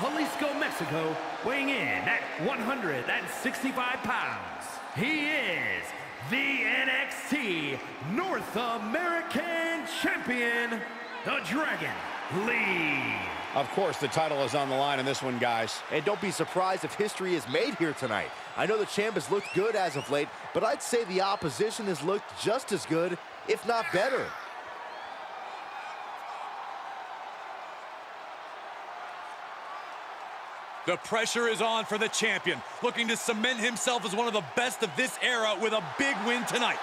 Jalisco, Mexico, weighing in at 165 pounds, he is the NXT North American Champion, the Dragon Lee. Of course, the title is on the line in this one, guys. And don't be surprised if history is made here tonight. I know the champ has looked good as of late, but I'd say the opposition has looked just as good, if not better. The pressure is on for the champion, looking to cement himself as one of the best of this era with a big win tonight.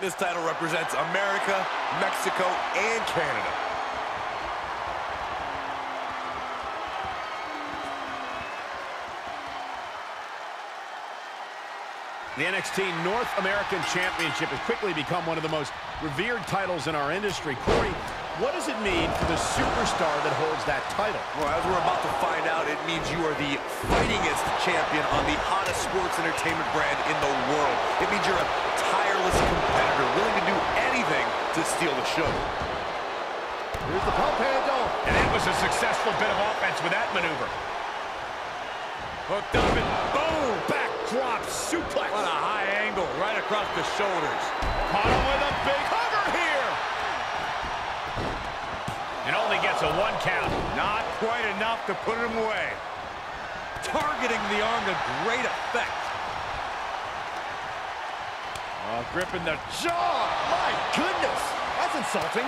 This title represents America, Mexico, and Canada. The NXT North American Championship has quickly become one of the most revered titles in our industry. Corey, what does it mean for the superstar that holds that title? Well, as we're about to find out, it means you are the fightingest champion on the hottest sports entertainment brand in the world. It means steal. Here's the pump handle. And it was a successful bit of offense with that maneuver. Hooked up and boom! Backdrop suplex. What a high angle right across the shoulders. Caught him with a big cover here. And only gets a one count. Not quite enough to put him away. Targeting the arm to great effect. Oh, gripping the jaw. My goodness. That's insulting.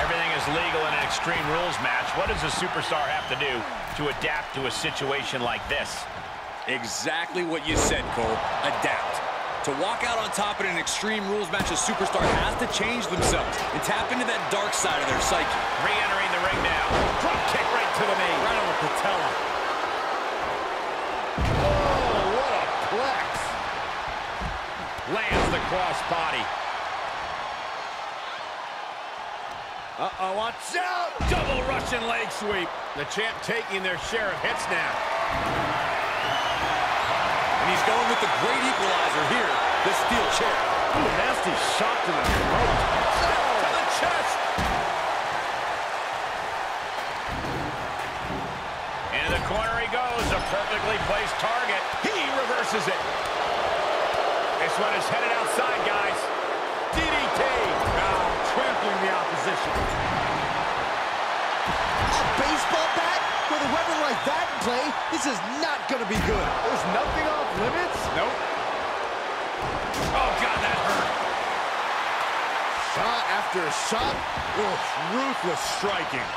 Everything is legal in an Extreme Rules match. What does a superstar have to do to adapt to a situation like this? Exactly what you said, Cole. Adapt. To walk out on top in an Extreme Rules match, a superstar has to change themselves and tap into that dark side of their psyche. Re-entering the ring now. Drop kick right to the knee. Right on the patella. Oh, what a plex. Lands the cross body. Uh-oh, watch out! Double Russian leg sweep. The champ taking their share of hits now. And he's going with the great equalizer here, the steel chair. Ooh, nasty shot to the throat. To the chest. Into the corner he goes. A perfectly placed target. He reverses it. This one is headed outside, guys. Trampling the opposition. A baseball bat? With a weapon like that in play, this is not going to be good. There's nothing off limits? Nope. Oh, God, that hurt. Shot after shot. Oof, ruthless striking.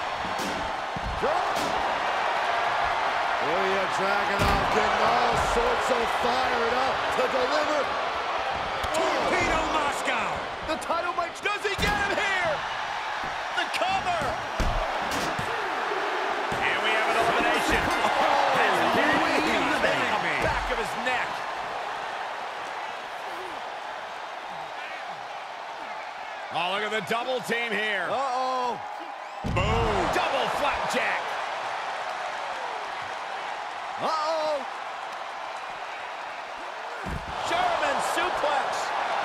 Ilya oh, Dragunov getting all sorts of fired up to deliver. Torpedo Moscow. The title Look the double team here. Uh-oh. Boom. Double flapjack. Uh-oh. German suplex.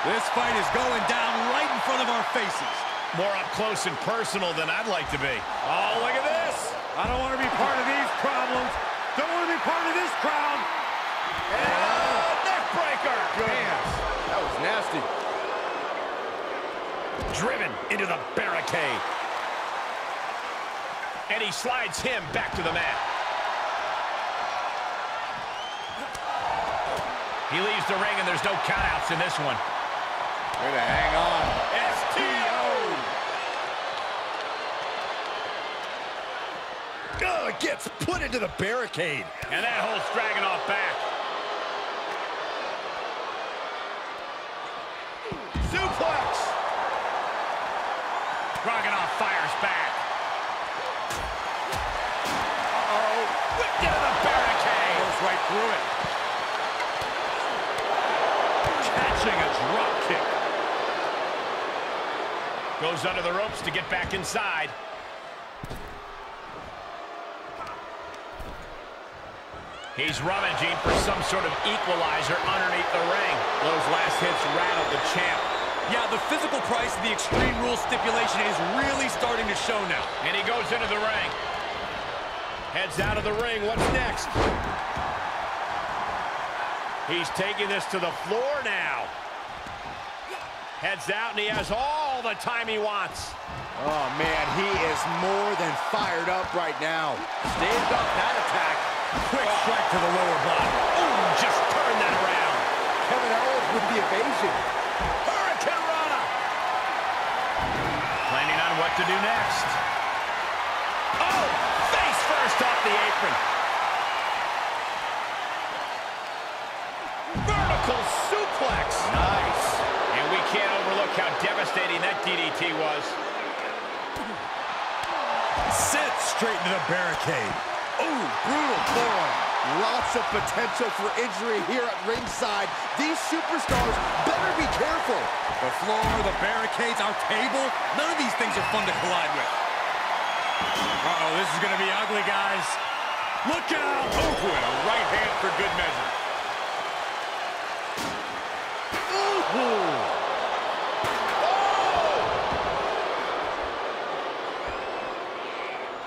This fight is going down right in front of our faces. More up close and personal than I'd like to be. Oh, look at this. I don't want to be part of these problems. Don't want to be part of this crowd. And neck breaker. Hands. That was nasty. Driven into the barricade. And he slides him back to the mat. He leaves the ring, and there's no countouts in this one. Way to hang on. STO! Oh, gets put into the barricade. And that holds Dragunov back. Dragunov fires back. Uh-oh. Whipped into the barricade. Goes right through it. Catching a drop kick. Goes under the ropes to get back inside. He's rummaging for some sort of equalizer underneath the ring. Those last hits rattled the champ. Yeah, the physical price of the Extreme Rules stipulation is really starting to show now. And he goes into the ring. Heads out of the ring. What's next? He's taking this to the floor now. Heads out, and he has all the time he wants. Oh, man, he is more than fired up right now. Staved up that attack. Quick oh. strike to the lower body. Ooh, just turn that around. Kevin Owens with the evasion. To do next. Oh, face first off the apron. Vertical suplex. Nice. And we can't overlook how devastating that DDT was. Sit straight into the barricade. Oh, brutal forearm. Lots of potential for injury here at ringside. These superstars better be careful. The floor, the barricades, our table, none of these things are fun to collide with. Uh-oh, this is going to be ugly, guys. Look out! Oh, and a right hand for good measure. Ooh. Oh!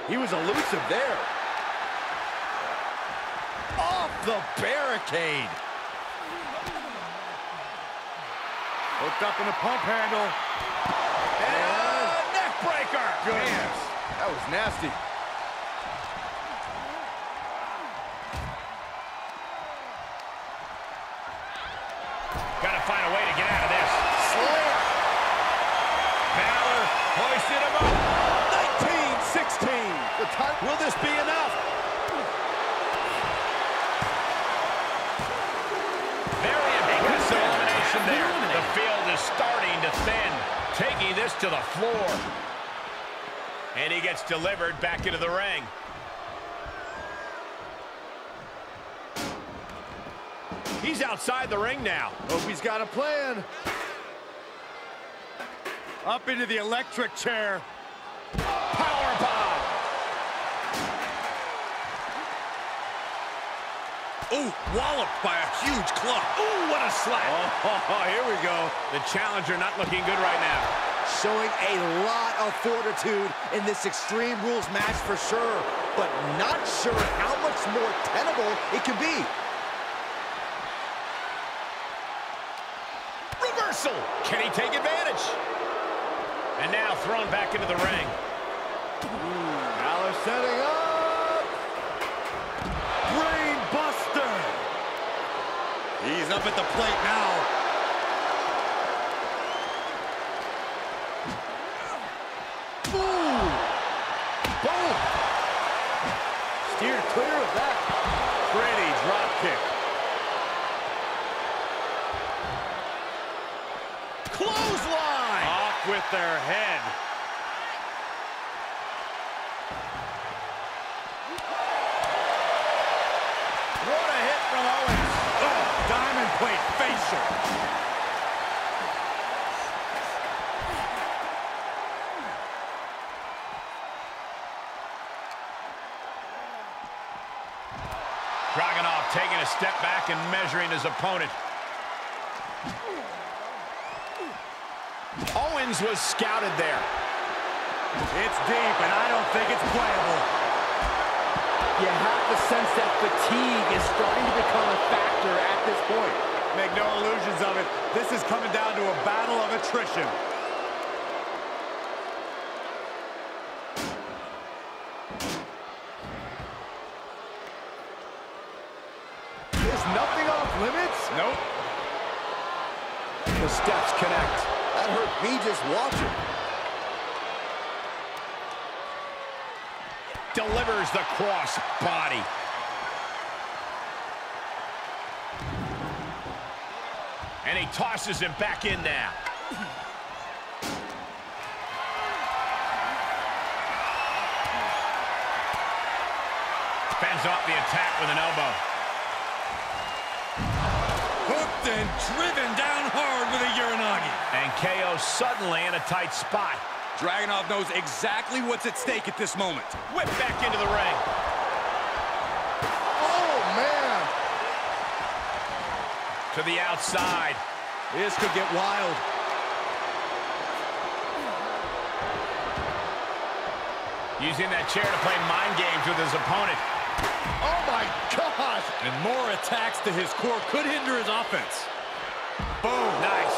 He was elusive there. Off the barricade. Hooked up in a pump handle. And neck breaker. Goodness, that was nasty. Got to find a way to get out of this. Slam. Balor hoisted him up. 19-16. Will this be enough? Very impressive elimination there. The field is starting to thin, taking this to the floor. And he gets delivered back into the ring. He's outside the ring now. Hope he's got a plan. Up into the electric chair. Oh, Power bomb. Ooh, walloped by a huge club. Ooh, what a slap. Oh, here we go. The challenger not looking good right now. Showing a lot of fortitude in this Extreme Rules match for sure, but not sure how much more tenable it can be. Reversal. Can he take advantage? And now thrown back into the ring. Balor setting up. Brain buster. He's up at the plate now. Boom. Boom. Steered clear of that. Pretty drop kick. Clothesline. Off with their head. Plate. Dragunov taking a step back and measuring his opponent. Owens was scouted there. It's deep, and I don't think it's playable. You have to sense that fatigue is starting to become a factor at this point. Make no illusions of it. This is coming down to a battle of attrition. Is nothing off limits? Nope. The steps connect. That hurt me just watching. Delivers the cross body. And he tosses him back in now. Fends off the attack with an elbow. Hooked and driven down hard with a Uranagi. And KO suddenly in a tight spot. Dragunov knows exactly what's at stake at this moment. Whip back into the ring. To the outside. This could get wild. Using that chair to play mind games with his opponent. Oh, my gosh. And more attacks to his core could hinder his offense. Boom, nice.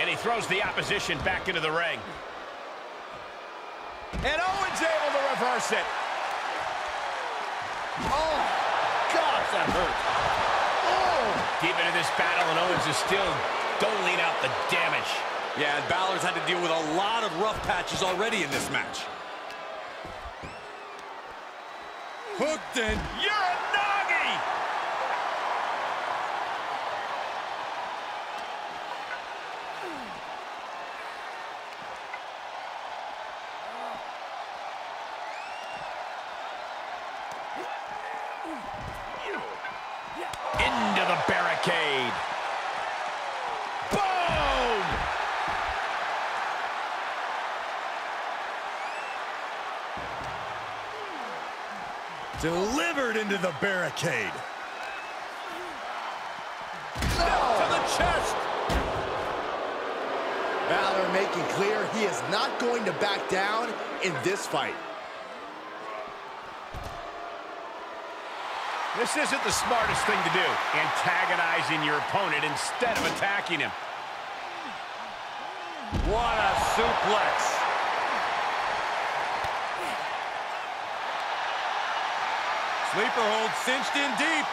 And he throws the opposition back into the ring. And Owens able to reverse it. Hurt. Oh. Deep into this battle, and Owens is still doling out the damage. Yeah, and Balor's had to deal with a lot of rough patches already in this match. Hooked and Uranagi! Into the barricade. Boom! delivered into the barricade. To the chest. Balor making clear he is not going to back down in this fight. This isn't the smartest thing to do, antagonizing your opponent instead of attacking him. What a suplex. Sleeper hold cinched in deep.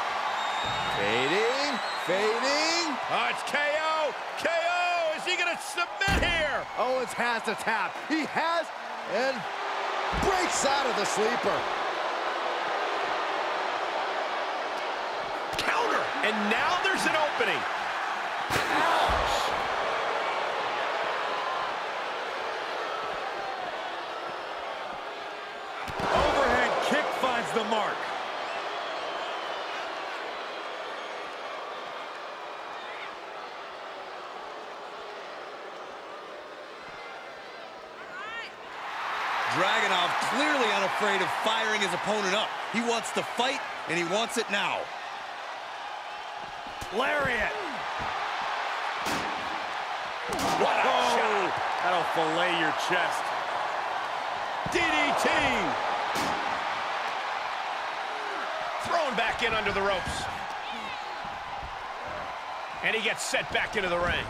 Fading, fading. Oh, it's KO. KO. Is he going to submit here? Owens has to tap. He has and breaks out of the sleeper. Counter. And now there's an opening. Overhead kick finds the mark. Dragunov clearly unafraid of firing his opponent up. He wants to fight, and he wants it now. Lariat. What a oh. shot. That'll fillet your chest. DDT! Thrown back in under the ropes. And he gets set back into the ring.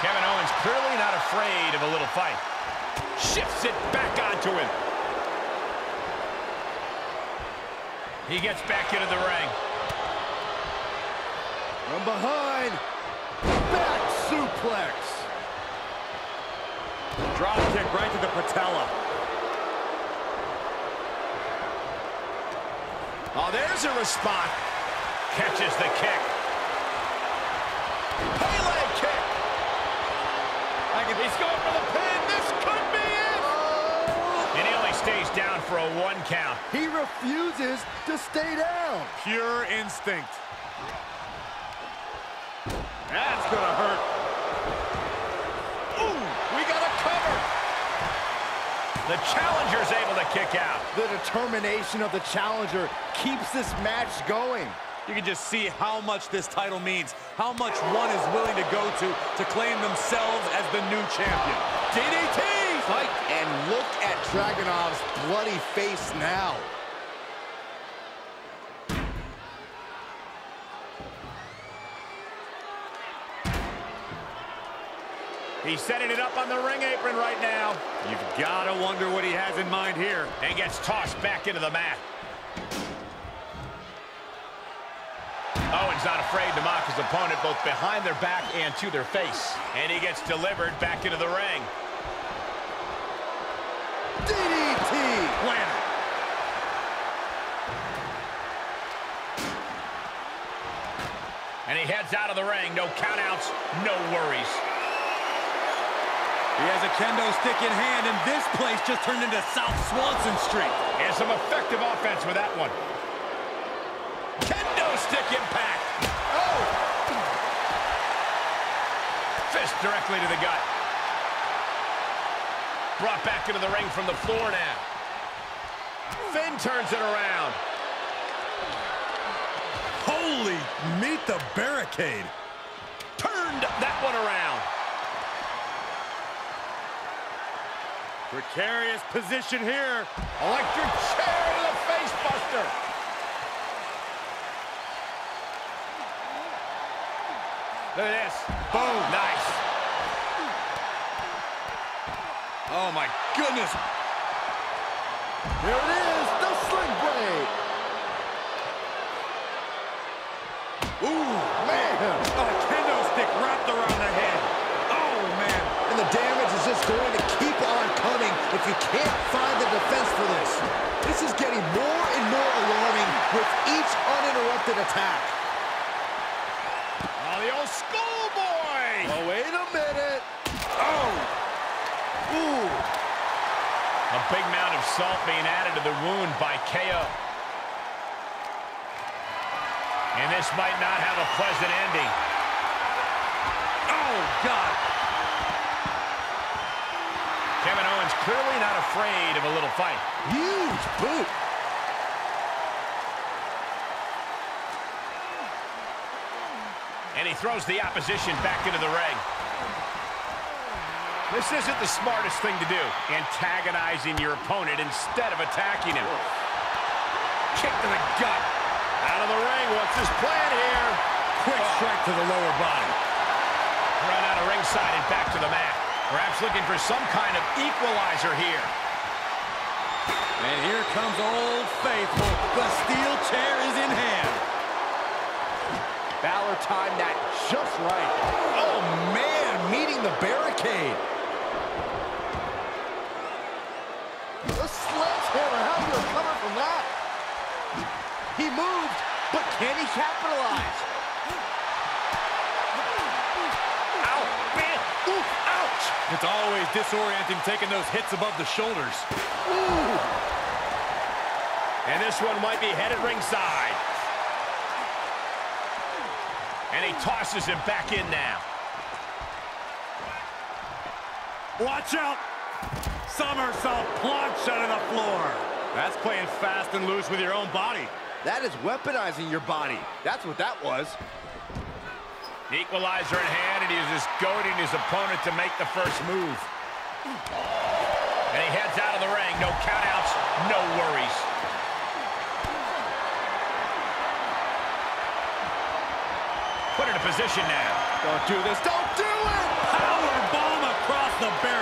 Kevin Owens clearly not afraid of a little fight. Shifts it back onto him. He gets back into the ring. From behind. Back suplex. Drop kick right to the patella. Oh, there's a response. Catches the kick. Pele kick. He's going for the pin. For a one count. He refuses to stay down. Pure instinct. That's gonna hurt. Ooh, we got a cover. The challenger's able to kick out. The determination of the challenger keeps this match going. You can just see how much this title means, how much one is willing to go to to claim themselves as the new champion. DDT! Fight and look at Dragunov's bloody face now. He's setting it up on the ring apron right now. You've got to wonder what he has in mind here. And gets tossed back into the mat. Owens not afraid to mock his opponent both behind their back and to their face. And he gets delivered back into the ring. DDT! Planner. And he heads out of the ring. No countouts, no worries. He has a kendo stick in hand, and this place just turned into South Swanson Street. And some effective offense with that one. Kendo stick impact. Oh! Fist directly to the gut. Brought back into the ring from the floor now. Finn turns it around. Holy, meet the barricade. Turned that one around. Precarious position here. Electric chair to the face buster. Look at this. Boom. Nice. Oh, my goodness. Here it is, the sling blade. Ooh, man. A kendo stick wrapped around the head. Oh, man. And the damage is just going to keep on coming if you can't find the defense for this. This is getting more and more alarming with each uninterrupted attack. Oh, the old schoolboy. Oh, wait a minute. Oh. A big mound of salt being added to the wound by KO. And this might not have a pleasant ending. Oh, God. Kevin Owens clearly not afraid of a little fight. Huge boot. And he throws the opposition back into the ring. This isn't the smartest thing to do, antagonizing your opponent instead of attacking him. Kick to the gut. Out of the ring. What's his plan here? Quick oh. strike to the lower body. Run out of ringside and back to the mat. Perhaps looking for some kind of equalizer here. And here comes Old Faithful. The steel chair is in hand. Balor timed that just right. Oh, man, meeting the barricade. The sledgehammer, how do you recover from that? He moved, but can he capitalize? Ow, man. Ooh, ouch. It's always disorienting taking those hits above the shoulders. Ooh. And this one might be headed ringside. And he tosses him back in now. Watch out! Somersault plunge under the floor. That's playing fast and loose with your own body. That is weaponizing your body. That's what that was. Equalizer in hand, and he's just goading his opponent to make the first move. And he heads out of the ring. No countouts, no worries. Put in a position now. Don't do this. Don't do it! Power bomb across the barricade.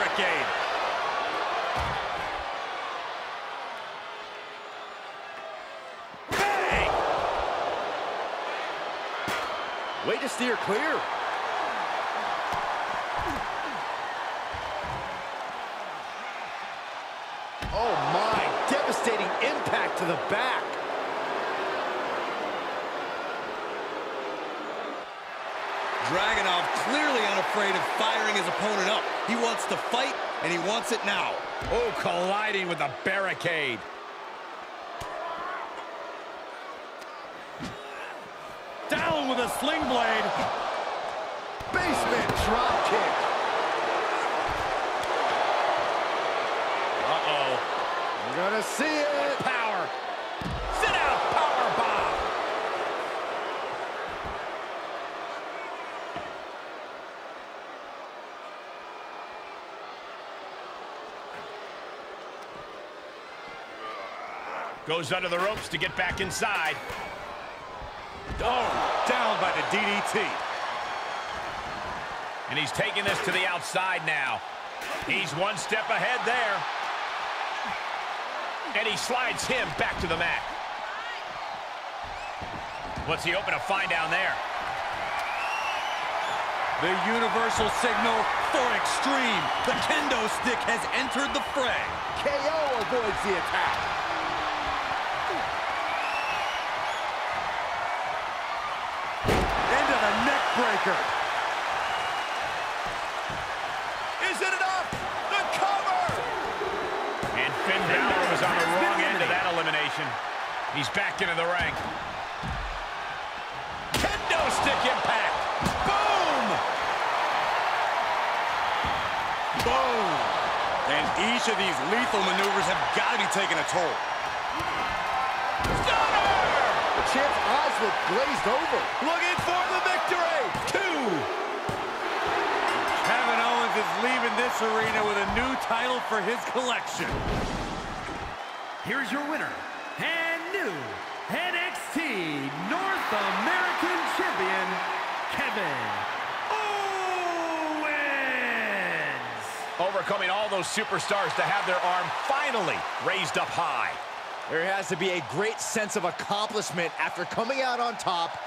Way to steer clear. Oh my, devastating impact to the back. Dragunov clearly unafraid of firing his opponent up. He wants to fight, and he wants it now. Oh, colliding with the barricade. Down with a sling blade. Basement drop kick. Uh-oh. You're gonna see it. Power. Sit out, power bomb. Goes under the ropes to get back inside. Oh, down by the DDT. And he's taking this to the outside now. He's one step ahead there. And he slides him back to the mat. What's he open to find down there? The universal signal for extreme. The kendo stick has entered the fray. KO avoids the attack. breaker. Is it enough? The cover! And Finn Balor was on the wrong end of that elimination. He's back into the rank. Kendo stick impact. Boom! Boom! And each of these lethal maneuvers have got to be taking a toll. Stunner! The champ's eyes were glazed over. Looking for leaving this arena with a new title for his collection. Here's your winner, and new NXT North American Champion, Kevin Owens. Overcoming all those superstars to have their arm finally raised up high. There has to be a great sense of accomplishment after coming out on top